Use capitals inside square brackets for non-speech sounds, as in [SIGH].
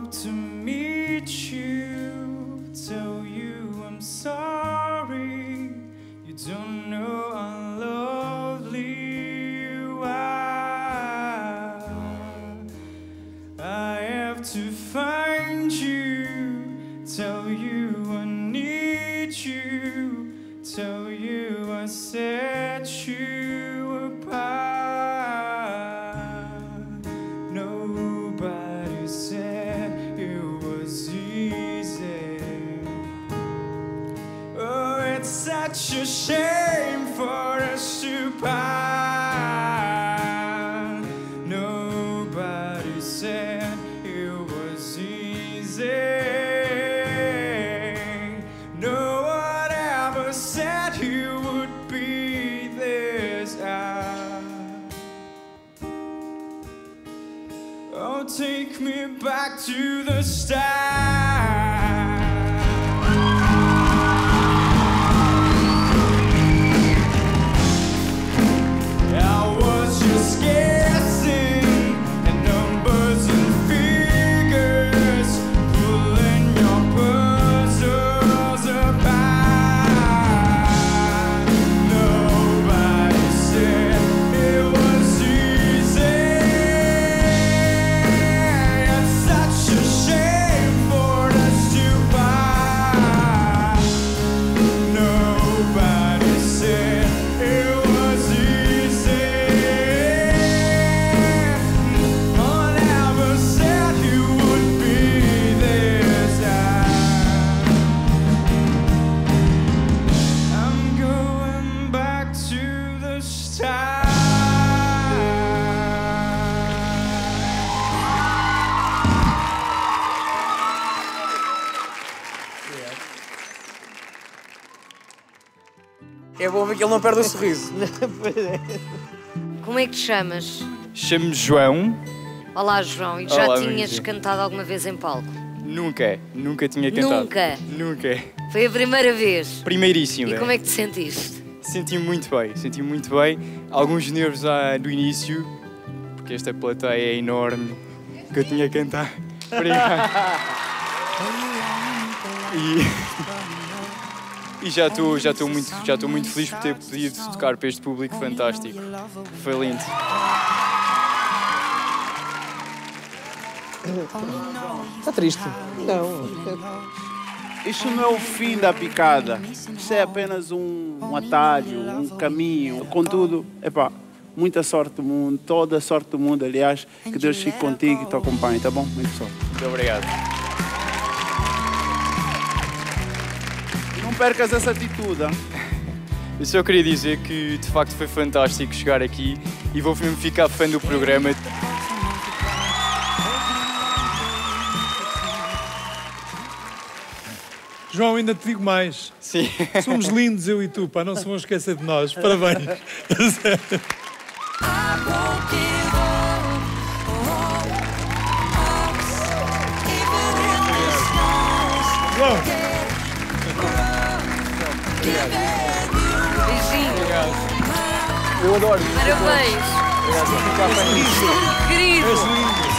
hope to meet you, such a shame for us to part. Nobody said it was easy. No one ever said you would be this high. Oh, take me back to the start. É bom ver que ele não perde o sorriso. [LAUGHS] Como é que te chamas? Chamo-me João. Olá, João. E já Olá, tinhas cantado alguma vez em palco? Nunca, nunca tinha cantado. Nunca? Nunca. Foi a primeira vez. Primeiríssimo. E como é que te sentiste? Senti-me muito bem, senti-me muito bem. Alguns nervos ah, do início, porque esta plateia é enorme, que eu tinha que cantar. [LAUGHS] Obrigado. [LAUGHS] E, e já estou já estou muito, já estou muito feliz por ter podido tocar para este público fantástico. Foi lindo. Está triste? Não. Isso não é o fim da picada. Isso é apenas um, um atalho, um caminho. Contudo, epá, muita sorte do mundo, toda a sorte do mundo, aliás. Que Deus fique contigo e te acompanhe, tá bom? Muito sorte. Muito obrigado. Percas essa atitude. Eu só queria dizer que de facto foi fantástico chegar aqui e vou mesmo ficar fã do programa. João, ainda te digo mais. Sim. [LAUGHS] Somos lindos, eu e tu, pá, não se vão esquecer de nós. Parabéns. [LAUGHS] João, Beijinho. Eu adoro. Parabéns. Obrigado. És lindo.